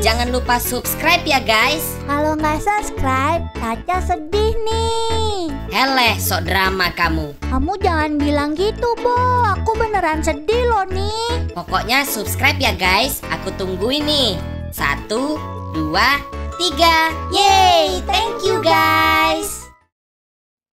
Jangan lupa subscribe ya guys. Kalau nggak subscribe, Caca sedih nih. Heleh, sok drama kamu. Kamu jangan bilang gitu, Bo. Aku beneran sedih loh nih. Pokoknya subscribe ya guys. Aku tungguin nih. Satu, dua, tiga. Yeay, thank you guys.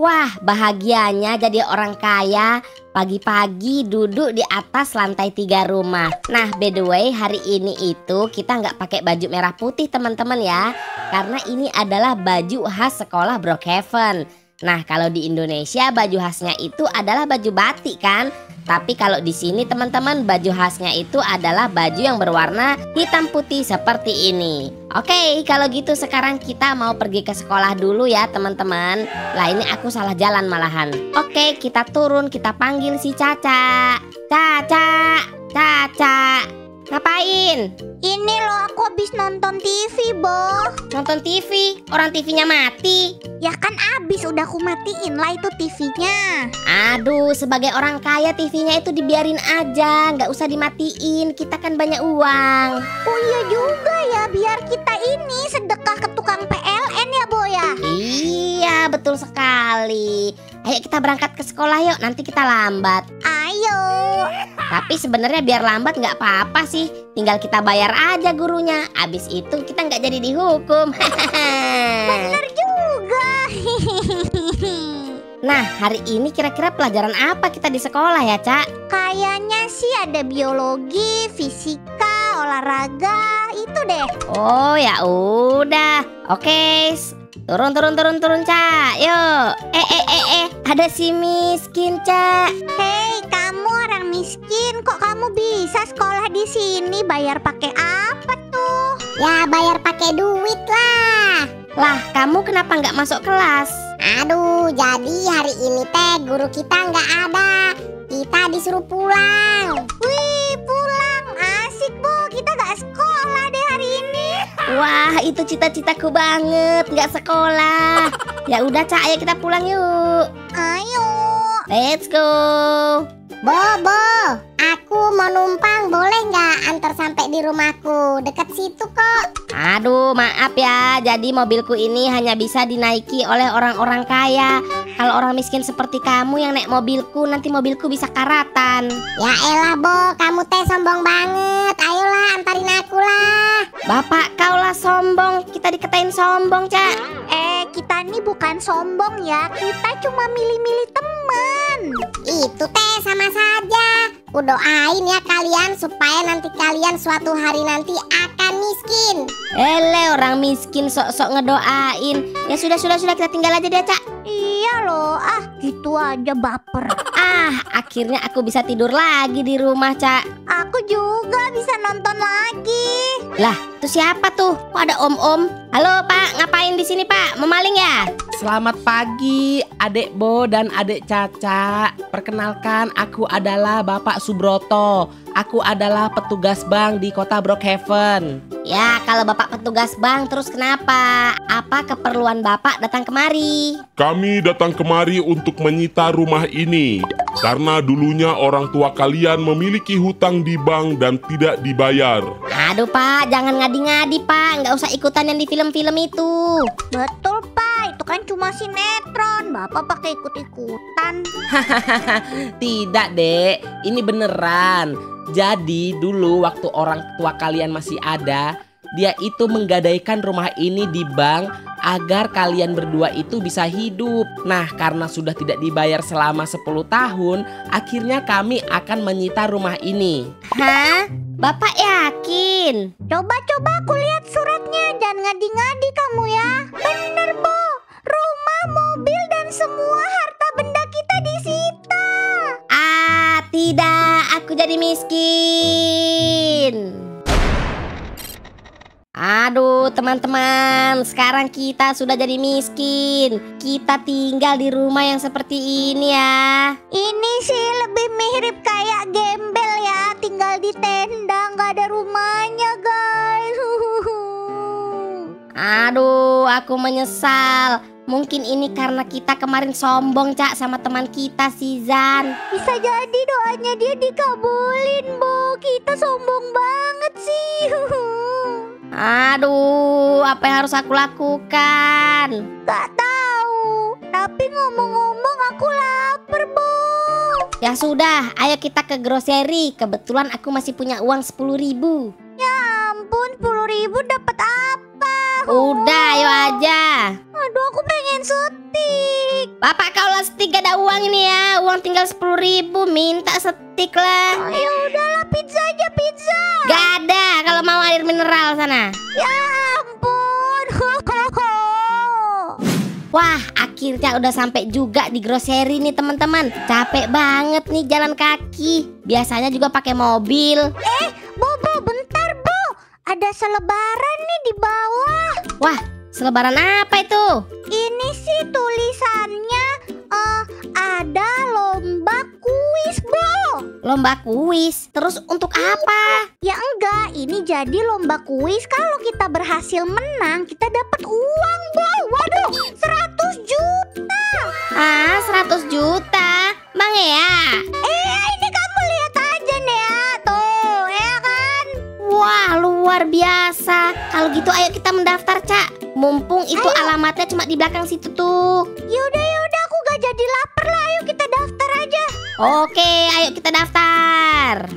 Wah, bahagianya jadi orang kaya. Pagi-pagi duduk di atas lantai tiga rumah. Nah, by the way, hari ini itu kita nggak pakai baju merah putih teman-teman ya. Karena ini adalah baju khas sekolah Brookhaven. Nah, kalau di Indonesia baju khasnya itu adalah baju batik kan? Tapi kalau di sini teman-teman baju khasnya itu adalah baju yang berwarna hitam putih seperti ini. Oke, kalau gitu sekarang kita mau pergi ke sekolah dulu ya teman-teman. Lah ini aku salah jalan malahan. Oke, kita turun, kita panggil si Caca. Caca, Caca. Ngapain? Ini loh aku habis nonton TV, Bo. Nonton TV? Orang TV-nya mati. Ya kan abis udah aku matiin lah itu TV-nya. Aduh, sebagai orang kaya TV-nya itu dibiarin aja, nggak usah dimatiin. Kita kan banyak uang. Oh iya juga ya, biar kita ini sedekah ke tukang PLN ya, Bo ya. Iya, betul sekali. Ayo kita berangkat ke sekolah yuk, nanti kita lambat. Ayo. Tapi sebenarnya biar lambat nggak apa-apa sih, tinggal kita bayar aja gurunya. Abis itu kita nggak jadi dihukum. Bener juga. nah, hari ini kira-kira pelajaran apa kita di sekolah ya, Cak? Kayaknya sih ada biologi, fisika, olahraga, itu deh. Oh, ya udah. Oke, Turun, turun, turun, turun, Cak. Yuk. Eh, eh, eh, eh. Ada si miskin, Cak. Hei, kamu orang miskin. Kok kamu bisa sekolah di sini? Bayar pakai apa tuh? Ya, bayar pakai duit lah. Lah, kamu kenapa nggak masuk kelas? Aduh, jadi hari ini teh guru kita nggak ada. Kita disuruh pulang. Wih, pulang. Asik, Bu. Wah, itu cita-citaku banget, nggak sekolah. Ya udah, Cak, ayo kita pulang yuk. Ayo. Let's go. Bobo, aku mau numpang boleh nggak antar sampai di rumahku? Dekat situ kok. Aduh, maaf ya. Jadi mobilku ini hanya bisa dinaiki oleh orang-orang kaya. Kalau orang miskin seperti kamu yang naik mobilku, nanti mobilku bisa karatan. Ya elah, Bo, kamu teh sombong banget. Ayolah, antarin aku lah. Bapak kau lah sombong. Kita dikatain sombong, Cak. Eh, kita ini bukan sombong ya. Kita cuma milih-milih teman. Itu teh sama saja. Kudoain ya kalian supaya nanti kalian suatu hari nanti akan miskin. Ele orang miskin sok-sok ngedoain. Ya sudah sudah sudah kita tinggal aja deh, Cak. Iya loh, ah gitu aja baper. Ah, akhirnya aku bisa tidur lagi di rumah, Cak. Aku juga bisa nonton lagi. Lah, itu siapa tuh? Kok ada om-om? Halo, Pak. Ngapain di sini, Pak? Memaling ya? Selamat pagi, Adek Bo dan Adek Caca. Perkenalkan, aku adalah Bapak Subroto. Aku adalah petugas bank di kota Brookhaven. Ya, kalau Bapak petugas bank terus kenapa? Apa keperluan Bapak datang kemari? Kami datang kemari untuk menyita rumah ini karena dulunya orang tua kalian memiliki hutang di bank dan tidak dibayar. Aduh Pak, jangan ngadi-ngadi Pak, nggak usah ikutan yang di film-film itu. Betul Pak, itu kan cuma sinetron. Bapak pakai ikut-ikutan. Tidak, Dek. Ini beneran. Jadi dulu waktu orang tua kalian masih ada, dia itu menggadaikan rumah ini di bank agar kalian berdua itu bisa hidup. Nah, karena sudah tidak dibayar selama 10 tahun, akhirnya kami akan menyita rumah ini. Hah? Bapak yakin? Coba-coba aku lihat suratnya dan ngadi-ngadi kamu ya. Bener, Bo. Rumah, mobil, dan semua harta benda kita disita. Ah, tidak. Aku jadi miskin. Aduh teman-teman Sekarang kita sudah jadi miskin. Kita tinggal di rumah yang seperti ini ya. Ini sih lebih mirip kayak gembel ya. Tinggal di tenda nggak ada rumahnya guys. Aduh aku menyesal. Mungkin ini karena kita kemarin sombong cak sama teman kita si Zan. Bisa jadi doanya dia dikabulin Bo. Kita sombong banget sih Aduh, apa yang harus aku lakukan? Gak tahu. Tapi ngomong-ngomong aku lapar, Bu. Ya sudah, ayo kita ke grocery. Kebetulan aku masih punya uang 10.000 ribu. Ya ampun, 10 ribu dapat apa? Udah, ayo aja. Aduh, aku pengen setik. Bapak kau lah setik gak ada uang ini ya. Uang tinggal 10.000 ribu. Minta setik lah. Oh, ya udahlah, pizza aja pizza. Gak ada kalau mau air mineral sana. Ya ampun. Wah, akhirnya udah sampai juga di grocery nih teman-teman. Capek banget nih jalan kaki. Biasanya juga pakai mobil. Bobo, bentar, Bu. Ada selebaran nih di bawah. Wah, selebaran apa itu? Ini sih tulisannya eh ada lomba kuis, Bu. Lomba kuis. Terus untuk apa? Ya ini jadi lomba kuis kalau kita berhasil menang, kita dapat uang, Bu. Waduh, 100 juta. Ah, 100 juta. Bang ya? Eh, ini kamu lihat aja nih ya. Tuh, ya kan? Wah, luar biasa. Kalau gitu ayo kita mendaftar, Cak. Mumpung itu alamatnya cuma di belakang situ tuh. Yaudah, yaudah, aku gak jadi lapar lah. Ayo kita daftar aja. Oke, ayo kita daftar.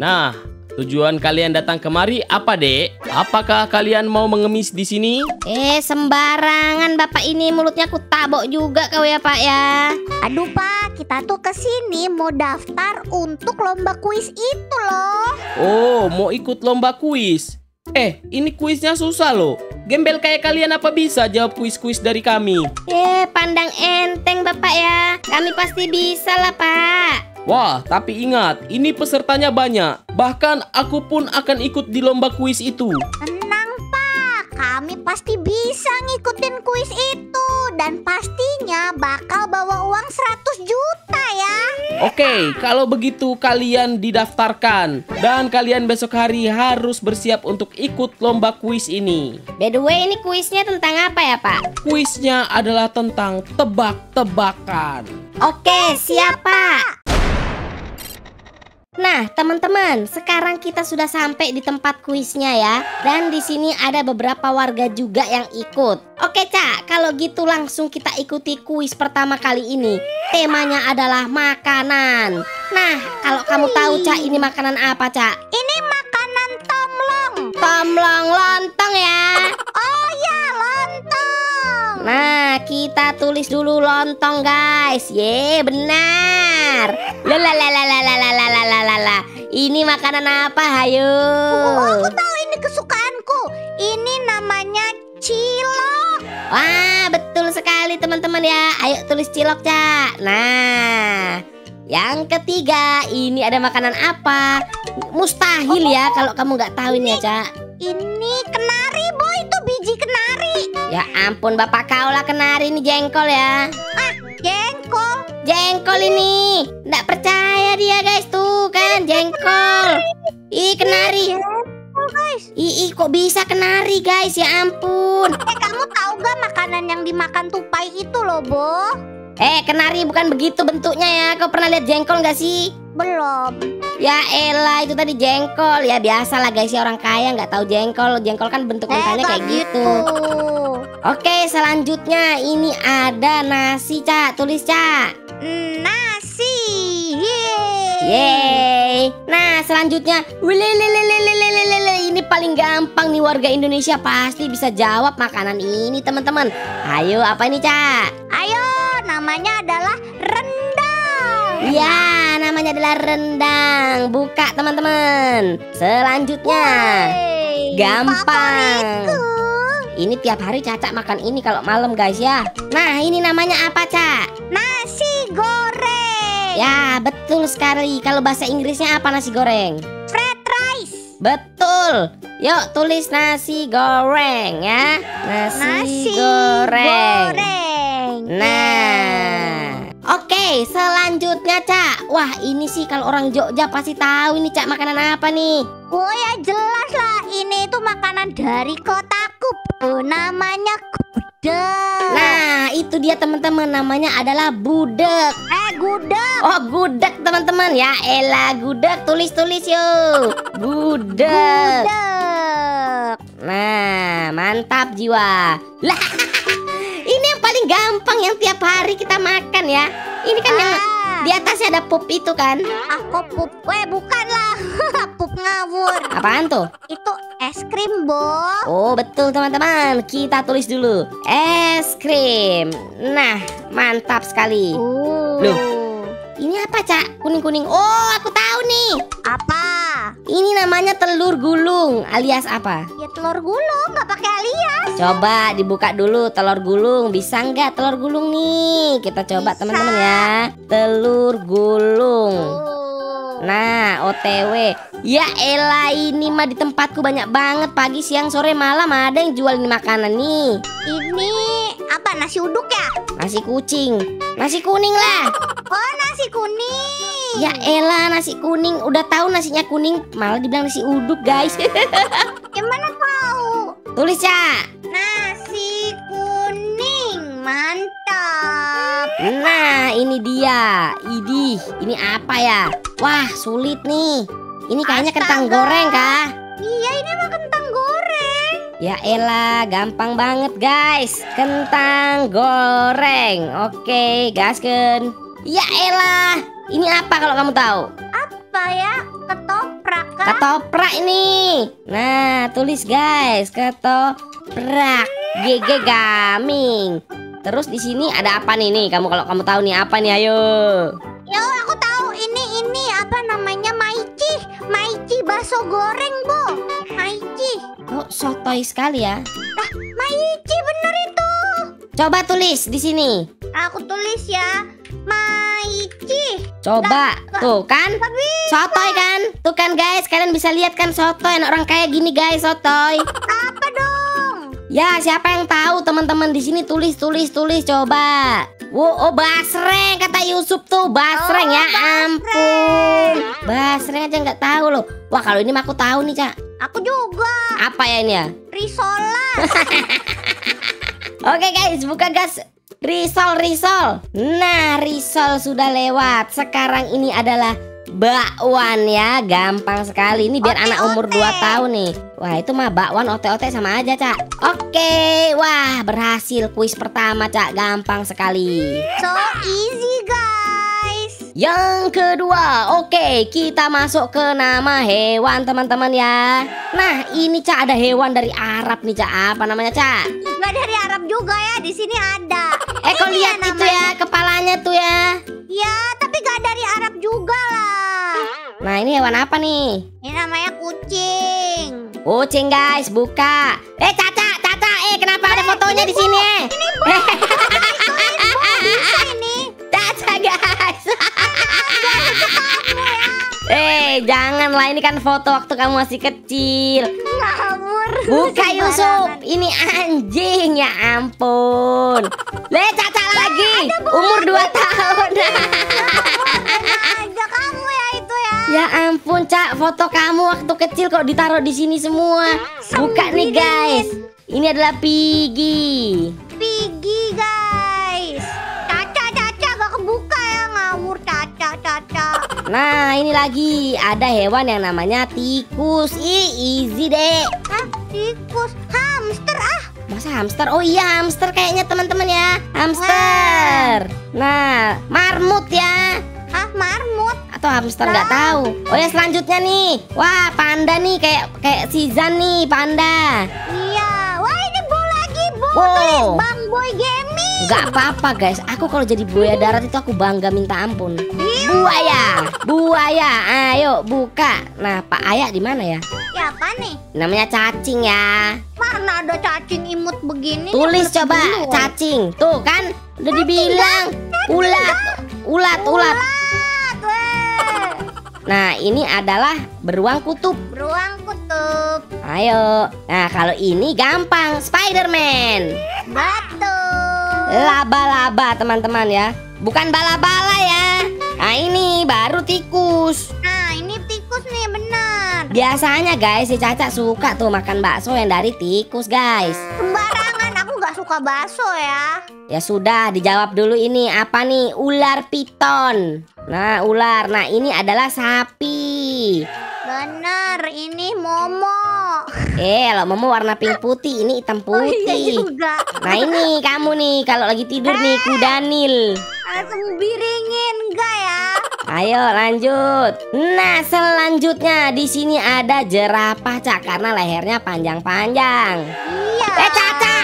Nah, tujuan kalian datang kemari apa, Dek? Apakah kalian mau mengemis di sini? Eh, sembarangan Bapak ini mulutnya aku tabok juga kau ya, Pak ya. Aduh, Pak, kita tuh ke sini mau daftar untuk lomba kuis itu loh. Oh, mau ikut lomba kuis? Eh, ini kuisnya susah loh. Gembel kayak kalian apa bisa jawab kuis-kuis dari kami? Eh, pandang enteng Bapak ya. Kami pasti bisa lah, Pak. Wah, tapi ingat, ini pesertanya banyak. Bahkan aku pun akan ikut di lomba kuis itu. Tenang, Pak. Kami pasti bisa ngikutin kuis itu. Dan pastinya bakal bawa uang 100 juta ya. Oke, kalau begitu kalian didaftarkan. Dan kalian besok hari harus bersiap untuk ikut lomba kuis ini. By the way, ini kuisnya tentang apa ya, Pak? Kuisnya adalah tentang tebak-tebakan. Oke, siap, Pak. Nah, teman-teman, sekarang kita sudah sampai di tempat kuisnya ya. Dan di sini ada beberapa warga juga yang ikut. Oke, Cak, kalau gitu langsung kita ikuti kuis pertama kali ini. Temanya adalah makanan. Nah, kalau kamu tahu, Cak, ini makanan apa, Cak? Ini makanan tomlong. Tomlong lontong ya. Oh ya, lontong. Nah, kita tulis dulu lontong, guys. Ye, benar. Lalalalalalalalalala. Ini makanan apa, hayo? Oh, aku tahu ini kesukaanku. Ini namanya cilok. Wah, betul sekali teman-teman ya. Ayo tulis cilok, Cak. Nah, yang ketiga, ini ada makanan apa? Mustahil ya kalau kamu nggak tahu ini ya, Cak. Ini kenari, boy. Itu biji kenari. Ya ampun, Bapak kau lah kenari ini jengkol ya. Jengkol. Jengkol ini. Nggak percaya dia, guys. Tuh kan, jengkol. Ih, kenari. Jengkol, guys. Ih, ih, kok bisa kenari, guys? Ya ampun. Eh, kamu tahu gak makanan yang dimakan tupai itu loh, Bo? Eh, kenari bukan begitu bentuknya ya. Kau pernah lihat jengkol nggak sih? Belum. Ya elah itu tadi jengkol ya biasa lah guys ya orang kaya nggak tahu jengkol jengkol kan bentuk Eh, mentahnya kayak gitu. Oke selanjutnya ini ada nasi cak tulis cak. Nasi. Yeay. Nah, selanjutnya ini paling gampang nih warga Indonesia pasti bisa jawab makanan ini, teman-teman. Ayo, apa ini, cak? Ayo, namanya adalah rendang. Ya, namanya adalah rendang. Buka, teman-teman. Selanjutnya. Yeay. gampang. Favoritku. Ini tiap hari Caca makan ini kalau malam, guys ya. Nah, ini namanya apa, cak? Nah, goreng. Ya betul sekali. Kalau bahasa Inggrisnya apa nasi goreng? Fried rice. Betul. Yuk tulis nasi goreng ya. Nasi, Nasi goreng. goreng. Nah. Oke selanjutnya Cak. Wah ini sih kalau orang Jogja pasti tahu ini Cak makanan apa nih? Oh ya jelas lah, ini itu makanan dari kotaku. Oh, namanya gudeg. Nah itu dia teman-teman namanya adalah budek. Eh gudeg. Oh gudeg teman-teman ya Ella gudeg tulis-tulis yuk Gudeg Gudeg. Nah mantap jiwa. Lah, ini yang paling gampang yang tiap hari kita makan ya. Ini kan yang Ah, di atasnya ada pup itu kan. aku pup. Weh, bukan lah. ngawur. Apaan tuh? Itu es krim, Bo. Oh betul teman-teman, kita tulis dulu es krim. Nah, mantap sekali. Uh. Loh. Ini apa cak? Kuning-kuning. Oh, aku tahu nih. Apa? Ini namanya telur gulung alias apa? Ya telur gulung, nggak pakai alias. Coba dibuka dulu telur gulung. Bisa nggak telur gulung nih? Kita coba teman-teman ya. Telur gulung. Oh. Nah, OTW. Ya elah ini mah di tempatku banyak banget pagi, siang, sore, malam ada yang jual ini makanan nih. Ini apa nasi uduk ya? Nasi kucing. Nasi kuning lah. Oh nasi kuning. Ya elah nasi kuning. Udah tahu nasinya kuning malah dibilang nasi uduk, guys. Gimana tahu? Tulis ya. Nasi kuning mantap. Nah, ini dia. Idih, ini apa ya? Wah, sulit nih. Ini kayaknya kentang Astaga. goreng kah? Iya ini mah kentang goreng. Ya elah, gampang banget guys. Kentang goreng. Oke, gasken. Ya elah, ini apa kalau kamu tahu? Apa ya? Ketoprak kah? Ketoprak ini. Nah, tulis guys, ketoprak. GG Gaming. Terus di sini ada apa nih nih? Kamu kalau kamu tahu nih apa nih? Ayo. Ya aku tahu ini ini apa namanya maici. Maici bakso goreng, Bo. Maici. Kok sotoy sekali ya? Maici bener itu. Coba tulis di sini. Aku tulis ya. Maici. Coba tuh kan? Sotoy kan? Tuh kan guys, kalian bisa lihat kan sotoy orang kayak gini guys, sotoy. Ya, siapa yang tahu teman-teman di sini tulis tulis tulis coba. Wow, oh basreng kata Yusuf tuh basreng Oh, ya ampun. Basreng aja nggak tahu loh. Wah kalau ini mah aku tahu nih cak. Aku juga. Apa ya ini ya? Risola. Oke guys, buka gas. Risol, risol. Nah, risol sudah lewat. Sekarang ini adalah bakwan ya. Gampang sekali. Ini biar anak umur 2 tahun nih. Wah, itu mah bakwan ote-ote sama aja, Cak. Oke. Wah, berhasil kuis pertama, Cak. Gampang sekali. So easy guys. Yang kedua, oke, kita masuk ke nama hewan, teman-teman ya. Nah, ini Cak ada hewan dari Arab nih, Cak. Apa namanya, Cak? Nggak dari Arab juga ya. Di sini ada. Eh, kau Ini lihat ya itu ya, kepalanya tuh ya. Ya, tapi nggak dari Arab juga lah. Nah, ini hewan apa nih? Ini namanya kucing. Kucing guys, buka. Eh, Caca, Caca, eh kenapa ada fotonya di sini? Eh, Bisa ini. Caca guys. Eh, janganlah ini kan foto waktu kamu masih kecil. Ngawur. Buka Yusuf, ini anjing ya ampun. Le Caca lagi, umur 2 tahun. Aja kamu ya itu ya. ya ampun, Cak, foto kamu waktu kecil kok ditaruh di sini semua. Buka nih guys. Ini adalah Piggy. Pigi guys. Nah, ini lagi ada hewan yang namanya tikus. Ih, easy deh. Hah tikus hamster ah. Masa hamster? Oh iya, hamster kayaknya teman-teman ya. Hamster. Nah, marmut ya. Hah marmut. Atau hamster nggak tahu. Oh ya selanjutnya nih. Wah, panda nih kayak kayak Sizan nih, panda. Iya. Wah ini bo lagi bo. Wow. Tulis Bang Boy Gaming. Nggak apa-apa guys. Aku kalau jadi buaya darat itu aku bangga minta ampun. Buaya, buaya. Ayo buka. Nah, Pak Ayak di mana ya? Ya apa nih? Namanya cacing ya. Mana ada cacing imut begini? Tulis coba belum. cacing. Tuh kan udah dibilang ulat, ulat, ulat. Ulat, weh. Nah, ini adalah beruang kutub. Beruang kutub. Ayo. Nah, kalau ini gampang, Spider-Man. Batu. Laba-laba, teman-teman ya. Bukan bala-bala ya. Nah, ini baru tikus. Nah ini tikus nih benar. Biasanya guys, si Caca suka tuh makan bakso yang dari tikus, guys. Sembarangan aku nggak suka bakso ya. Ya sudah, dijawab dulu ini apa nih? Ular piton. Nah, ular. Nah, ini adalah sapi. Bener, ini Momo. Eh, kalau Momo warna pink putih, ini hitam Oh iya putih. juga. Nah ini kamu nih kalau lagi tidur nih kudanil. Langsung biringin enggak ya? Ayo lanjut. Nah selanjutnya di sini ada jerapah cak karena lehernya panjang-panjang. Iya. Eh Caca,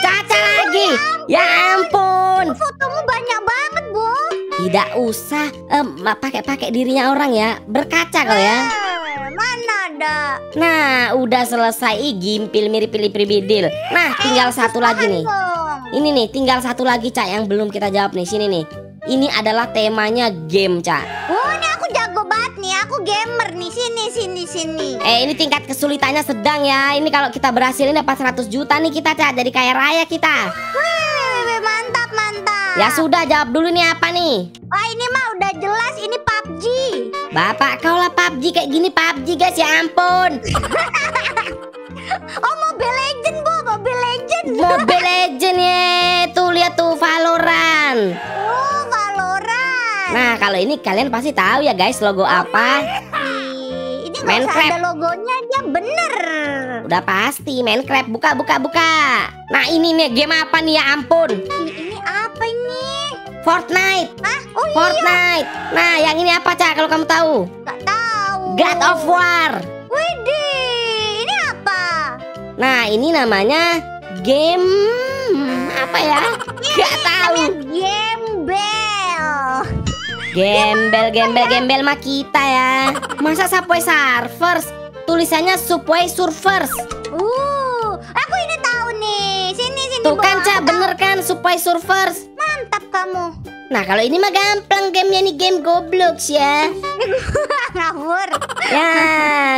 Caca lagi. Ya ampun. Fotomu banyak banget, Bu. Tidak usah em, pakai-pakai dirinya orang ya. Berkaca kau ya. Eh, mana ada? Nah udah selesai gimpil mirip pilih pribidil. Nah tinggal satu lagi nih. Dong. Ini nih tinggal satu lagi cak yang belum kita jawab nih sini nih. Ini adalah temanya game cak. Oh, ini aku jago banget nih. Aku gamer nih. Sini, sini, sini. Eh ini tingkat kesulitannya sedang ya. Ini kalau kita berhasil ini dapat 100 juta nih kita cak. Jadi kaya raya kita. Wih, mantap, mantap. Ya sudah jawab dulu nih apa nih? Wah, ini mah udah jelas ini PUBG. Bapak kau lah PUBG kayak gini PUBG guys ya ampun. Oh, Mobile Legend, Bu. Mobile Legend. Mobile Legend ya. Tuh lihat tuh Valorant. Oh, Valorant. Nah kalau ini kalian pasti tahu ya guys logo apa? Ih, Ini Minecraft. ada logonya, dia bener. Udah pasti Minecraft buka buka buka. Nah ini nih game apa nih ya ampun? Fortnite. Hah? Oh iya, Fortnite. Nah yang ini apa cak kalau kamu tahu? nggak tahu. God of War. Widih, ini apa? Nah ini namanya game apa ya? Gak tahu. Gembel. Gembel gembel gembel mah kita ya. Masa Subway Surfers? Tulisannya Subway Surfers. Uh, aku ini tahu nih. Sini sini. Tuh kan cak bener kan Subway Surfers. Mantap kamu. Nah kalau ini mah gampang gamenya nih game Roblox ya. Ngawur. Ya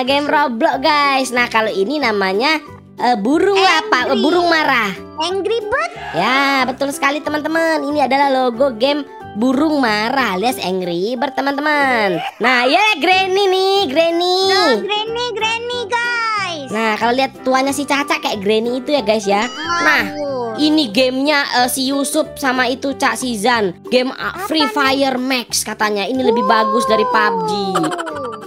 game Roblox guys. Nah kalau ini namanya eh, burung apa? Eh, Angry. burung marah. Angry Bird. Ya betul sekali teman-teman. Ini adalah logo game burung marah alias Angry Bird teman-teman. Nah ya Granny nih Granny. Oh, Granny, Granny guys. Nah kalau lihat tuanya si Caca kayak Granny itu ya guys ya. Nah ini gamenya eh, si Yusuf sama itu Cak Sizan. Game uh, Free Fire Max katanya. Ini lebih bagus dari PUBG.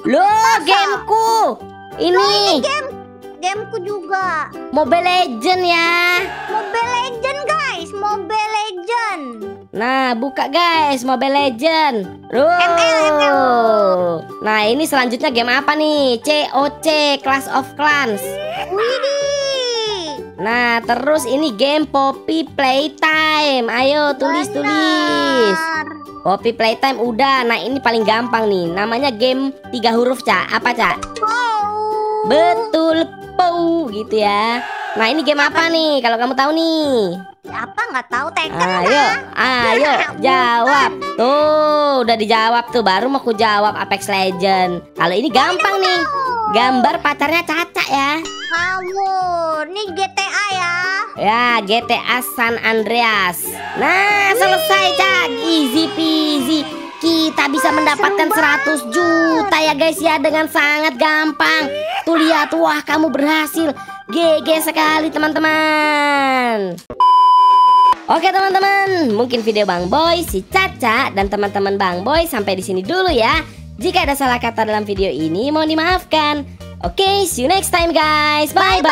Loh gameku. Ini Game gameku juga. Mobile Legend ya. Mobile Legend guys, Mobile Legend. Nah, buka guys Mobile Legend. ML. Nah, ini selanjutnya game apa nih? COC Clash of Clans. Nah, terus ini game Poppy Playtime. Ayo tulis tulis. Benar. Poppy Playtime udah. Nah, ini paling gampang nih. Namanya game tiga huruf, Cak. Apa, Cak? Betul, Pou gitu ya. Nah, ini game apa nih? Kalau kamu tahu nih. Apa nggak tahu Tekken Ayo, ayo, jawab. Tuh, udah dijawab tuh. Baru mau ku jawab Apex Legend. Kalau ini gampang nih. Gambar pacarnya Caca ya. Ngawur. Nih GTA ya. Ya, GTA San Andreas. Nah, selesai, Cak. Easy peasy. Kita bisa mendapatkan 100 juta ya guys ya dengan sangat gampang. Tuh lihat, wah kamu berhasil. GG sekali teman-teman. Oke teman-teman, mungkin video Bang Boy, si Caca, dan teman-teman Bang Boy sampai di sini dulu ya. Jika ada salah kata dalam video ini, mohon dimaafkan. Oke, see you next time guys. Bye-bye.